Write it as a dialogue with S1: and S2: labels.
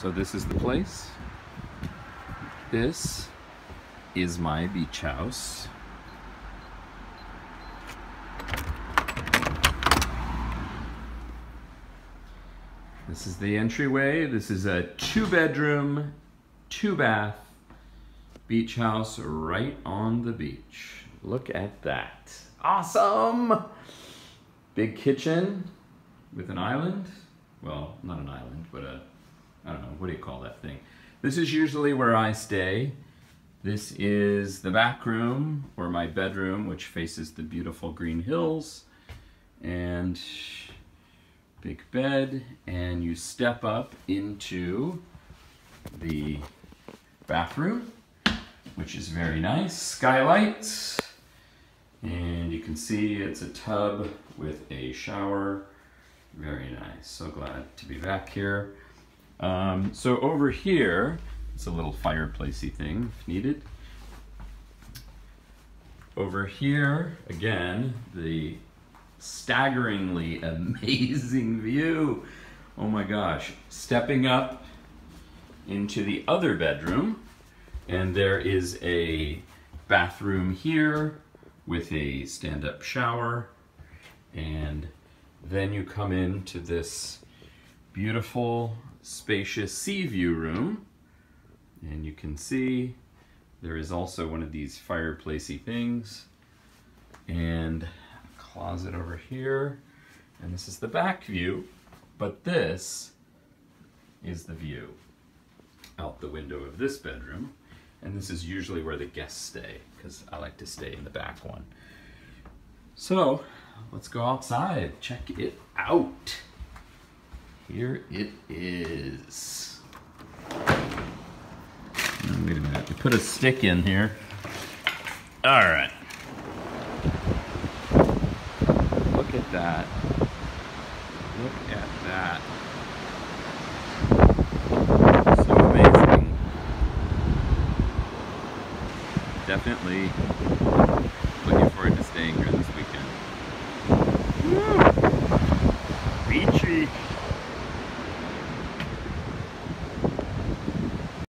S1: So this is the place. This is my beach house. This is the entryway. This is a two bedroom, two bath beach house right on the beach. Look at that. Awesome! Big kitchen with an island. Well, not an island, but a, what do you call that thing? This is usually where I stay. This is the back room or my bedroom, which faces the beautiful green hills. And big bed. And you step up into the bathroom, which is very nice. Skylights. And you can see it's a tub with a shower. Very nice. So glad to be back here. Um, so over here, it's a little fireplacey thing if needed. Over here, again, the staggeringly amazing view. Oh my gosh. Stepping up into the other bedroom, and there is a bathroom here with a stand-up shower, and then you come into this beautiful, spacious sea view room, and you can see there is also one of these fireplacey things, and a closet over here. And this is the back view, but this is the view out the window of this bedroom. And this is usually where the guests stay, because I like to stay in the back one. So, let's go outside, check it out. Here it is. Wait a minute. You put a stick in here. All right. Look at that. Look at that. So amazing. Definitely looking forward to staying here this weekend. Woo! Beachy!